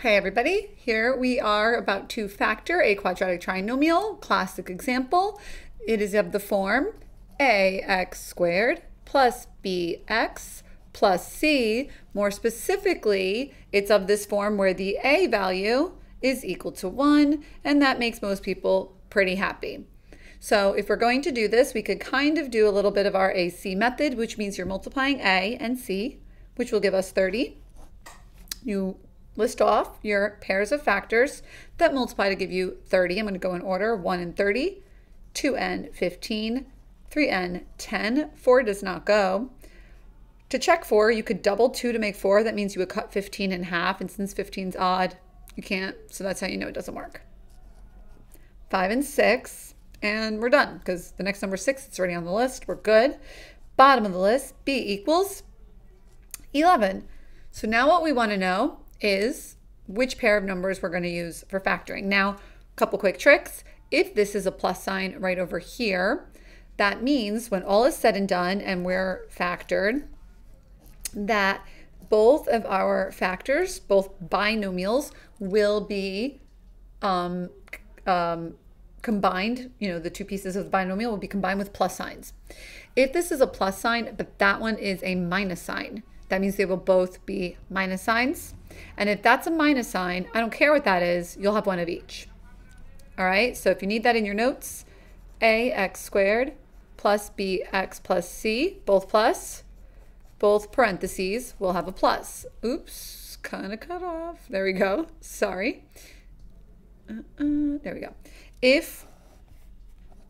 Hey everybody, here we are about to factor a quadratic trinomial, classic example. It is of the form ax squared plus bx plus c. More specifically, it's of this form where the a value is equal to 1, and that makes most people pretty happy. So if we're going to do this, we could kind of do a little bit of our AC method, which means you're multiplying a and c, which will give us 30. You list off your pairs of factors that multiply to give you 30. I'm going to go in order 1 and 30, 2n 15, 3n 10. 4 does not go. To check 4, you could double 2 to make 4. That means you would cut 15 in half. And since 15 is odd, you can't. So that's how you know it doesn't work. 5 and 6. And we're done because the next number 6, it's already on the list. We're good. Bottom of the list, b equals 11. So now what we want to know is which pair of numbers we're going to use for factoring. Now, a couple quick tricks. If this is a plus sign right over here, that means when all is said and done and we're factored, that both of our factors, both binomials, will be um, um, combined, you know, the two pieces of the binomial will be combined with plus signs. If this is a plus sign, but that one is a minus sign, that means they will both be minus signs. And if that's a minus sign, I don't care what that is, you'll have one of each. All right, so if you need that in your notes, ax squared plus bx plus c, both plus, both parentheses will have a plus. Oops, kind of cut off. There we go. Sorry. Uh -uh, there we go. If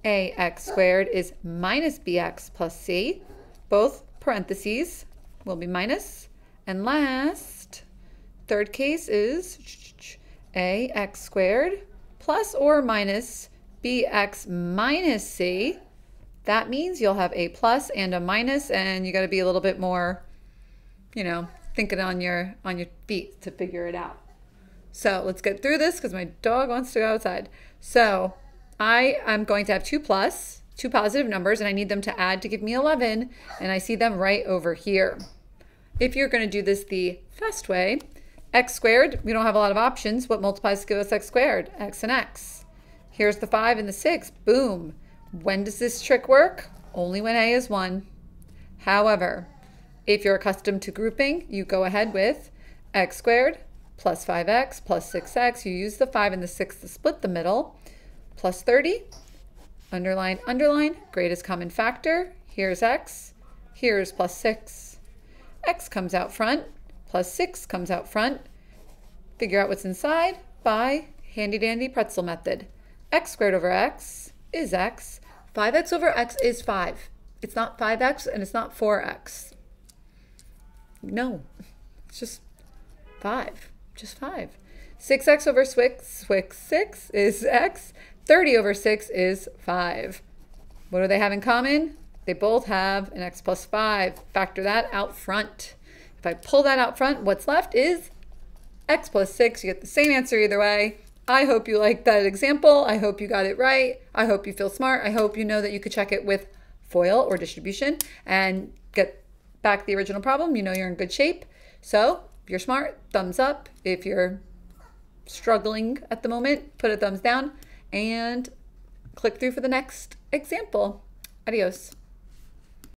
ax squared is minus bx plus c, both parentheses will be minus. And last, third case is ax squared plus or minus bx minus c. That means you'll have a plus and a minus, and you got to be a little bit more, you know, thinking on your on your feet to figure it out. So let's get through this because my dog wants to go outside. So I am going to have two plus two positive numbers and I need them to add to give me 11 and I see them right over here. If you're going to do this the fast way, x squared, we don't have a lot of options. What multiplies to give us x squared? x and x. Here's the 5 and the 6. Boom. When does this trick work? Only when a is 1. However, if you're accustomed to grouping, you go ahead with x squared plus 5x plus 6x. You use the 5 and the 6 to split the middle. Plus 30 Underline, underline, greatest common factor. Here's x. Here's plus 6. x comes out front. Plus 6 comes out front. Figure out what's inside by handy-dandy pretzel method. x squared over x is x. 5x over x is 5. It's not 5x and it's not 4x. No, it's just 5. Just 5. 6x over 6, 6 is x. 30 over 6 is 5. What do they have in common? They both have an x plus 5. Factor that out front. If I pull that out front, what's left is x plus 6. You get the same answer either way. I hope you liked that example. I hope you got it right. I hope you feel smart. I hope you know that you could check it with FOIL or distribution and get back the original problem. You know you're in good shape. So if you're smart, thumbs up. If you're struggling at the moment, put a thumbs down and click through for the next example. Adios.